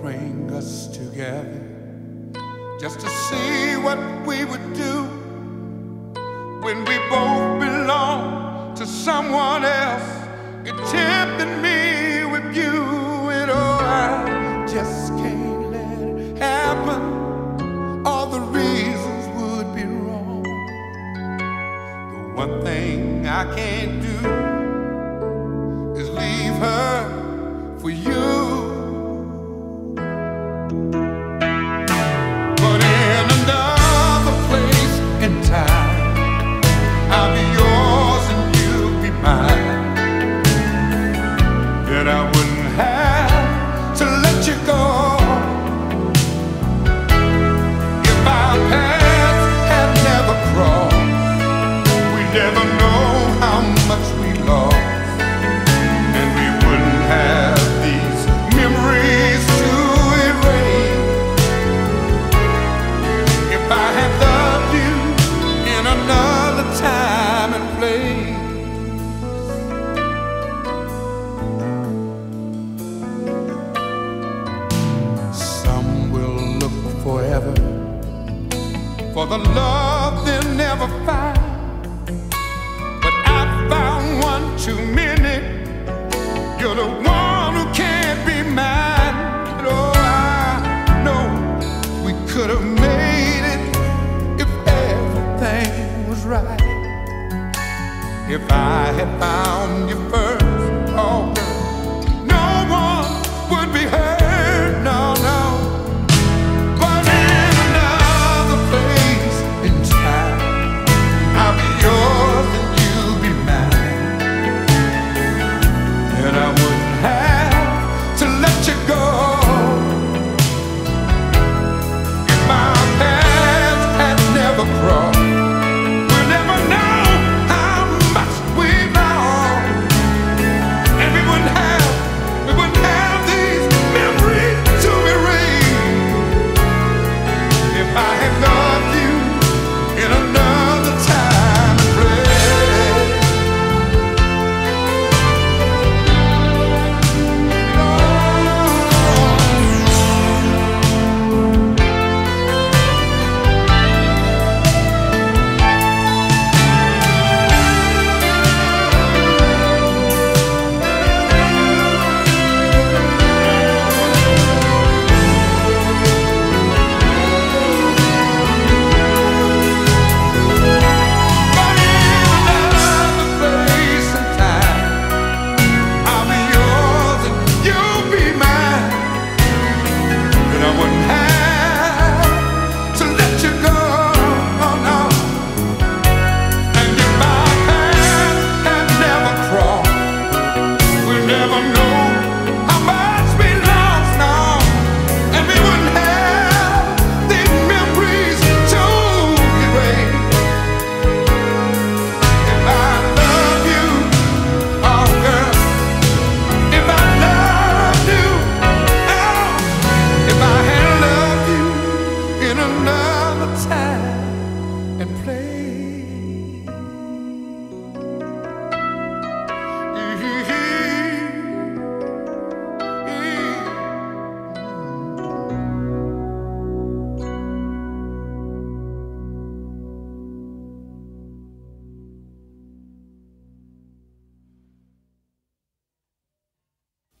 bring us together just to see what we would do when we both belong to someone else. It tempted me with you, and oh, I just can't let it happen. All the reasons would be wrong. The one thing I can't do is leave her for you. the love they'll never find. But I found one too many. You're the one who can't be mine. Oh, I know we could have made it if everything was right. If I had found you first. and play.